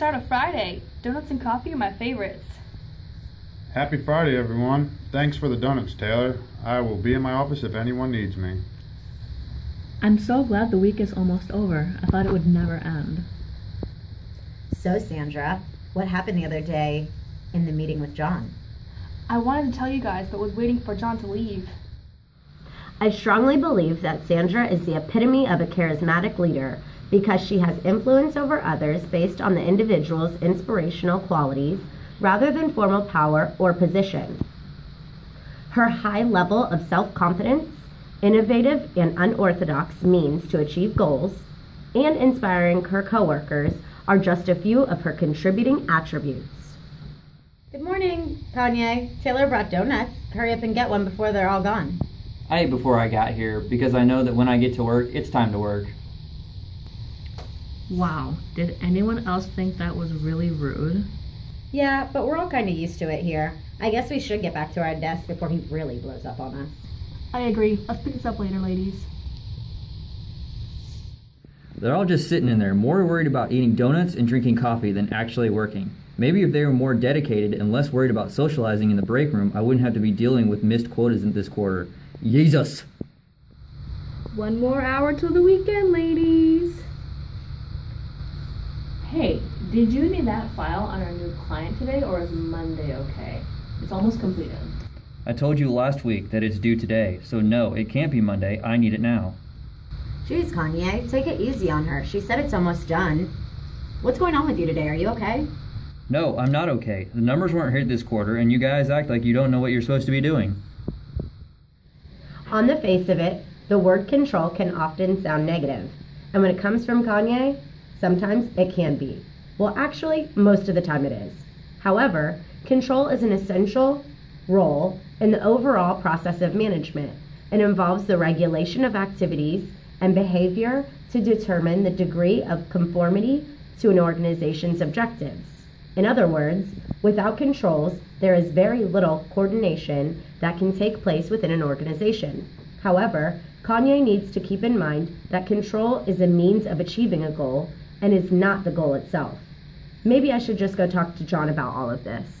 start a Friday. Donuts and coffee are my favorites. Happy Friday, everyone. Thanks for the donuts, Taylor. I will be in my office if anyone needs me. I'm so glad the week is almost over. I thought it would never end. So, Sandra, what happened the other day in the meeting with John? I wanted to tell you guys, but was waiting for John to leave. I strongly believe that Sandra is the epitome of a charismatic leader because she has influence over others based on the individual's inspirational qualities rather than formal power or position. Her high level of self confidence, innovative and unorthodox means to achieve goals, and inspiring her coworkers are just a few of her contributing attributes. Good morning, Kanye. Taylor brought donuts. Hurry up and get one before they're all gone. I ate before I got here because I know that when I get to work, it's time to work. Wow, did anyone else think that was really rude? Yeah, but we're all kind of used to it here. I guess we should get back to our desk before he really blows up on us. I agree. Let's pick this up later, ladies. They're all just sitting in there, more worried about eating donuts and drinking coffee than actually working. Maybe if they were more dedicated and less worried about socializing in the break room, I wouldn't have to be dealing with missed quotas in this quarter. Jesus! One more hour till the weekend, ladies. Hey, did you need that file on our new client today, or is Monday okay? It's almost completed. I told you last week that it's due today, so no, it can't be Monday. I need it now. Jeez, Kanye, take it easy on her. She said it's almost done. What's going on with you today? Are you okay? No, I'm not okay. The numbers weren't hit this quarter, and you guys act like you don't know what you're supposed to be doing. On the face of it, the word control can often sound negative, and when it comes from Kanye, sometimes it can be. Well, actually, most of the time it is. However, control is an essential role in the overall process of management and involves the regulation of activities and behavior to determine the degree of conformity to an organization's objectives. In other words, without controls, there is very little coordination that can take place within an organization. However, Kanye needs to keep in mind that control is a means of achieving a goal and is not the goal itself. Maybe I should just go talk to John about all of this.